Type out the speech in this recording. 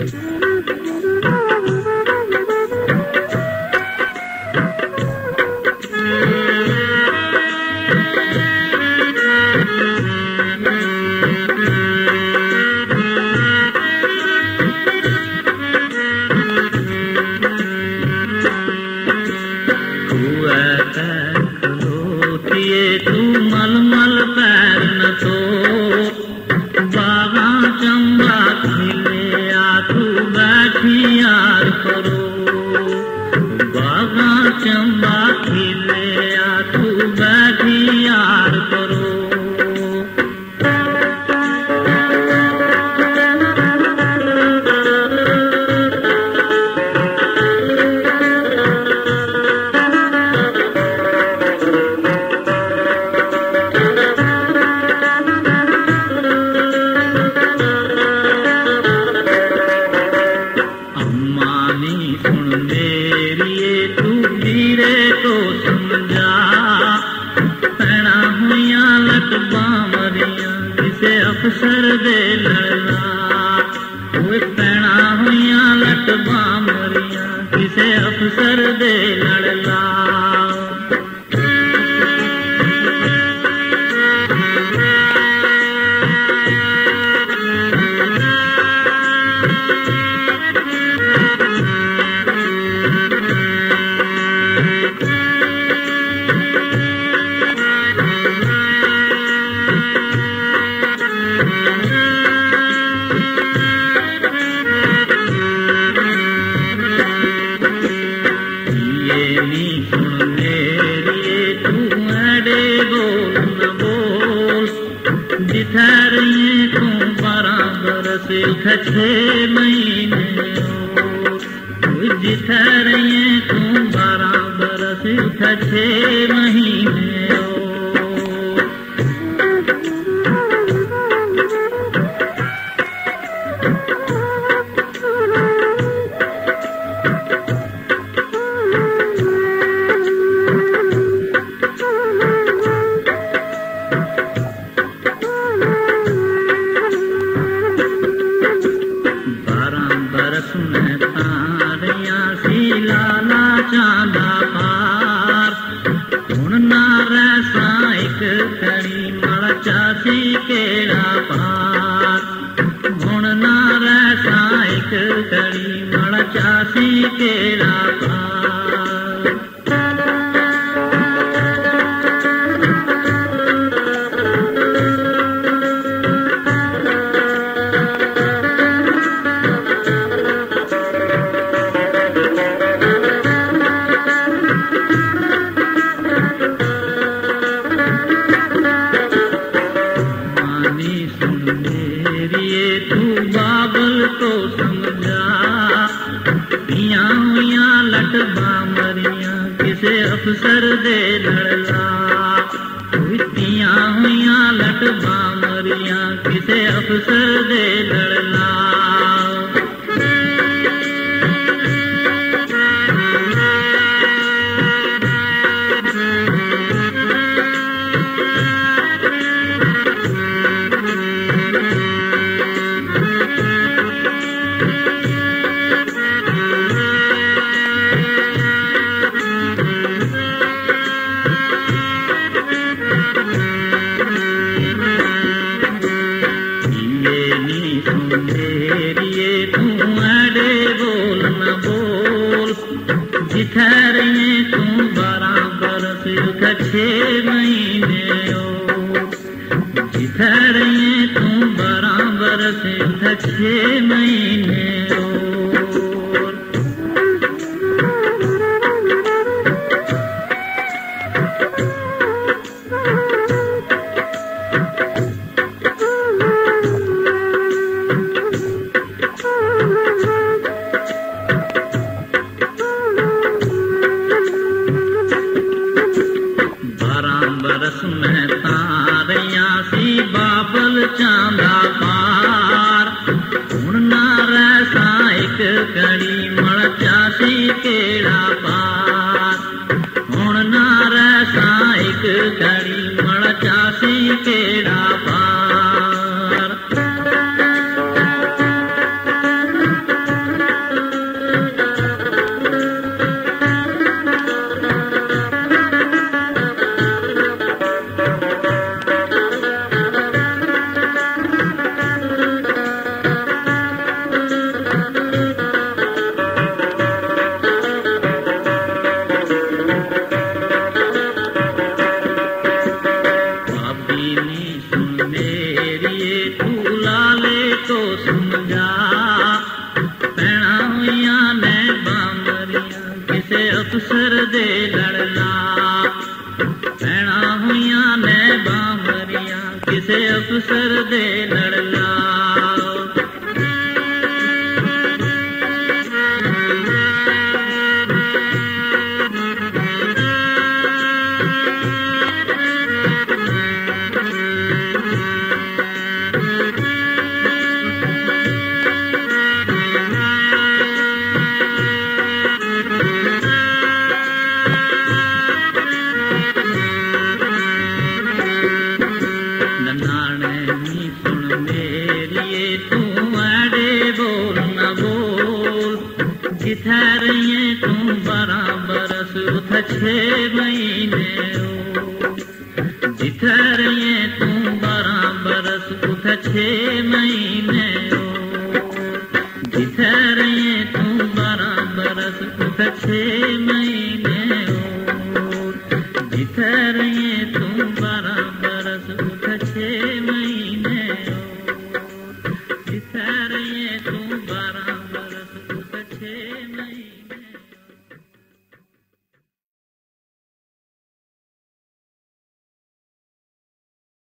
Thank you. अफ़सर देदा हुई लटबा सिथारिए तू बराबर से खचे महीने हो जिथारिए तू बराबर से खचे महीने Thank you. corazón. चुप दे लड़ला हुई लट मामरिया किसे अफसर दे सिखर तूं बार बरसे महीने हो सिखर तूं बार बरसे महीने களி रह तूं बराबरि सुख छे मी मेखारे तूं बराबरि सुख छे महीने